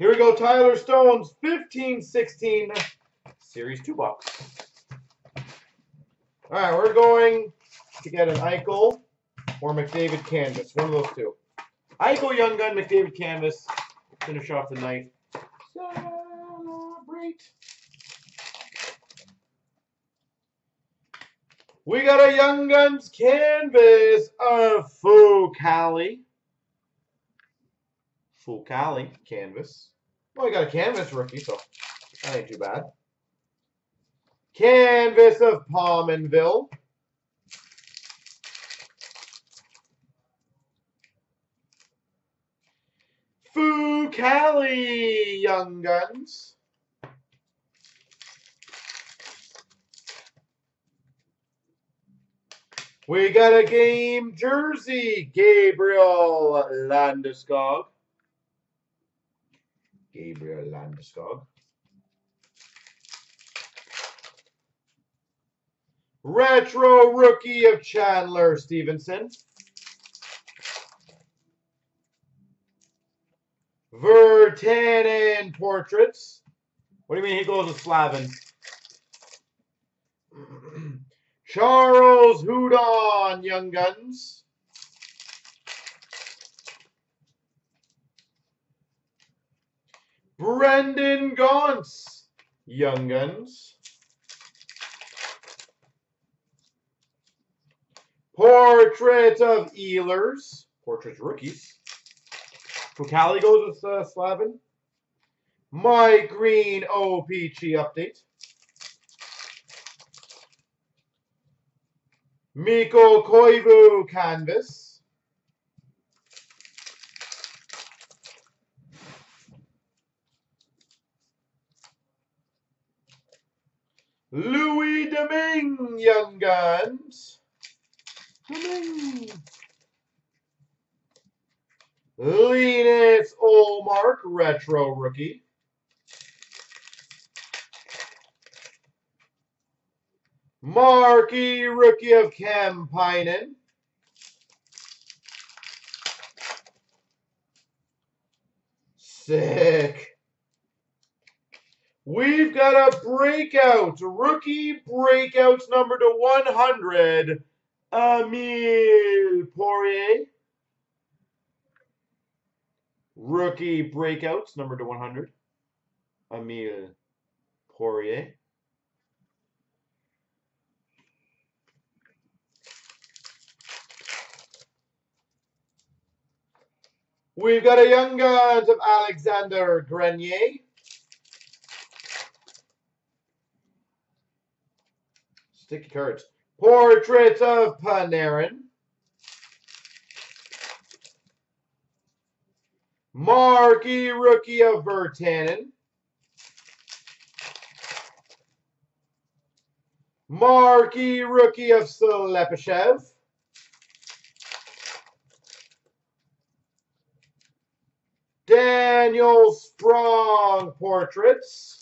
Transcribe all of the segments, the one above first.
Here we go, Tyler Stone's, 15-16, Series 2 box. All right, we're going to get an Eichel or McDavid canvas, one of those two. Eichel Young Gun, McDavid canvas, finish off the night. Celebrate. We got a Young Guns canvas of Fucale. Fucale canvas. Well, we got a canvas rookie, so that ain't too bad. Canvas of Pominville. Fucale Young Guns. We got a game jersey, Gabriel Landeskog. Gabriel Landeskog. Retro rookie of Chandler Stephenson. Virtanen portraits. What do you mean he goes with Slavin? Charles Hudon Young Guns. Brendan Gaunce Young Guns. Portrait of Ehlers. Portrait rookies. Fucale goes with uh, Slavin. Mike Green OPG update. Mikko Koivu canvas. Louis Domingue Young Guns. Domingue. Linus Ullmark Retro Rookie. Marquee Rookie of Kemppainen. Sick. We've got a breakout. Rookie breakouts number to 100. Emile Poirier. Rookie breakouts number to 100. Emile Poirier. We've got a Young Guns of Alexander Grenier. Sticky cards. Portrait of Panarin. Marquee Rookie of Virtanen. Marquee Rookie of Slepyshev. Daniel Sprong portraits.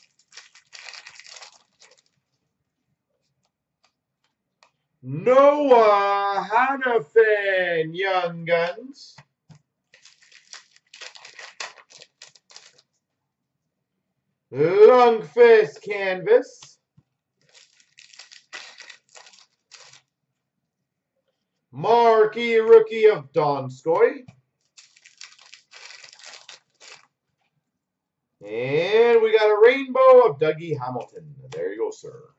Noah Hanifin Young Guns. Lundqvist Canvas. Marquee Rookie of Donskoi. And we got a rainbow of Dougie Hamilton. There you go, sir.